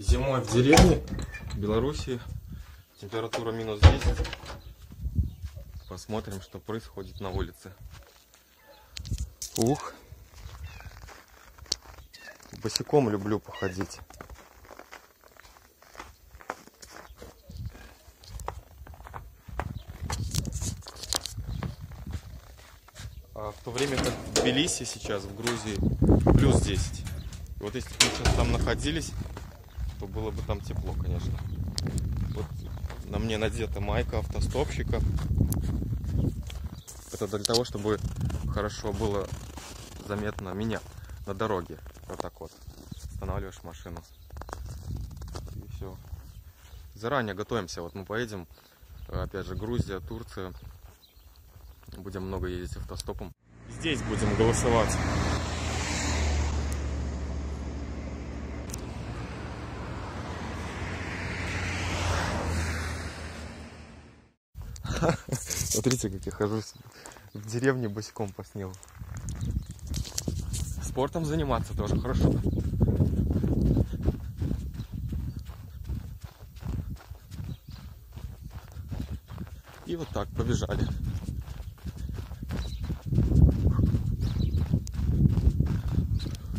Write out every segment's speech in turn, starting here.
Зимой в деревне Белоруссии температура минус 10. Посмотрим, что происходит на улице. Ух. Босиком люблю походить. А в то время как в Тбилиси сейчас, в Грузии, плюс 10. И вот если бы мы сейчас там находились, то было бы там тепло, конечно. Вот на мне надета майка автостопщика. Это для того, чтобы хорошо было заметно меня на дороге. Вот так вот. Останавливаешь машину. И все. Заранее готовимся. Вот мы поедем. Опять же, Грузия, Турция. Будем много ездить автостопом. Здесь будем голосовать. Смотрите, как я хожу в деревне босиком по снегу. Спортом заниматься тоже хорошо. И вот так побежали.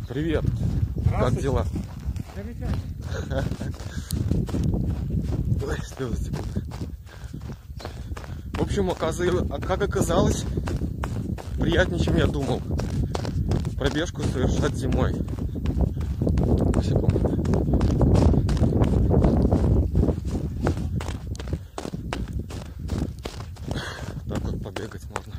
Привет. Как дела? Ой, слезы. Общем, оказывается, как оказалось, приятнее, чем я думал. Пробежку совершать зимой. Так побегать можно.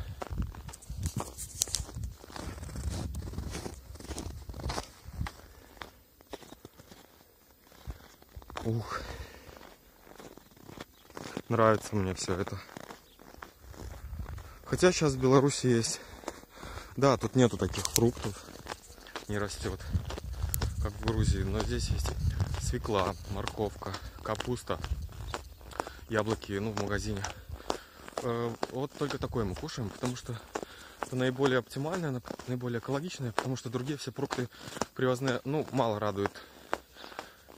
Ух. Нравится мне все это. Хотя сейчас в Беларуси есть. Да, тут нету таких фруктов. Не растет. Как в Грузии. Но здесь есть свекла, морковка, капуста, яблоки, ну, в магазине. Э, вот только такое мы кушаем, потому что это наиболее оптимальное, наиболее экологичное, потому что другие все фрукты привозные, ну, мало радуют.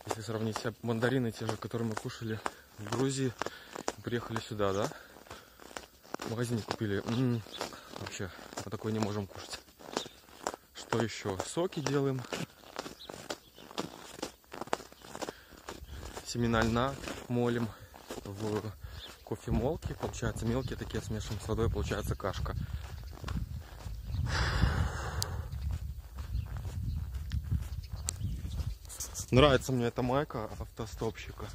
Если сравнить мандарины, те же, которые мы кушали в Грузии, приехали сюда, да? В магазине купили. М -м, вообще, мы такое не можем кушать. Что еще? Соки делаем. Семена льна молим в кофемолке. Получается мелкие такие смешиваем с водой, получается кашка. Нравится мне эта майка автостопщика.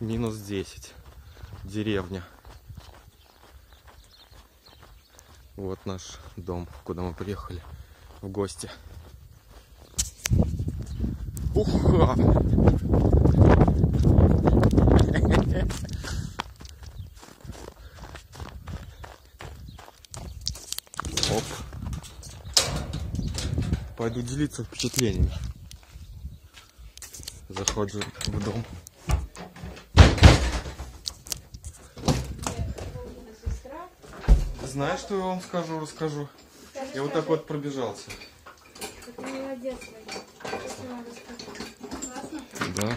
Минус 10. Деревня. Вот наш дом, куда мы приехали в гости. Уха! Оп. Пойду делиться впечатлениями. Заходжу в дом. Знаешь, что я вам скажу, расскажу? Я вот так вот пробежался. Ты молодец, Вадим. Да.